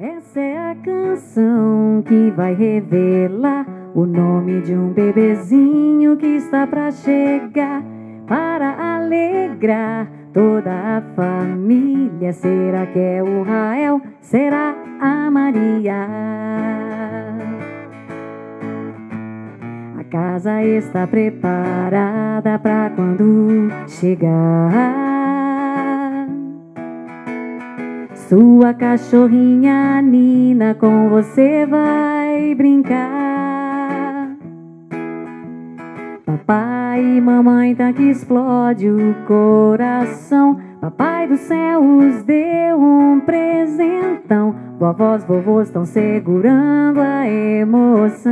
Essa é a canção que vai revelar o nome de um bebezinho que está para chegar para alegrar toda a família. Será que é o Rael? Será a Maria? A casa está preparada para quando chegar. Sua cachorrinha Nina com você vai brincar. Papai e mamãe tá que explode o coração. Papai do céu os deu um presentão. Vovós, vovôs estão segurando a emoção.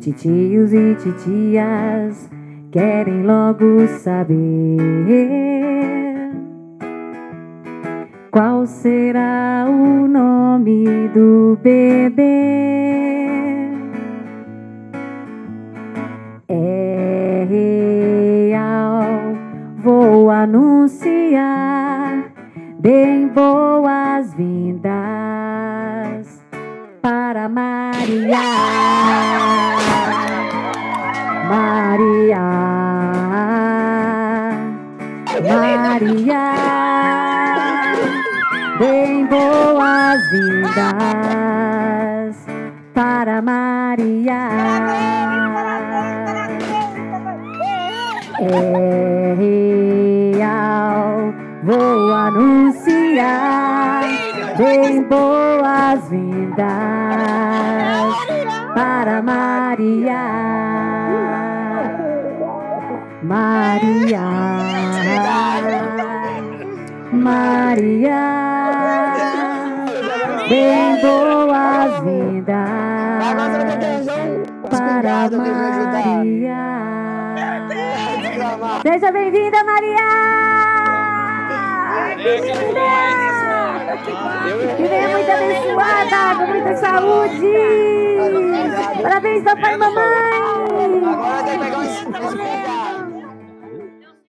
Titios e titias querem logo saber qual será o nome do bebê? É real, vou anunciar bem boas-vindas para Maria. Maria. Maria. Bem boas-vindas para Maria. É real, vou anunciar. Bem boas-vindas para Maria. Maria. Maria. Bem boas-vindas para Maria. Seja bem-vinda, Maria! Bem-vinda! Que venha muito abençoada, com muita saúde! Parabéns, papai e mamãe!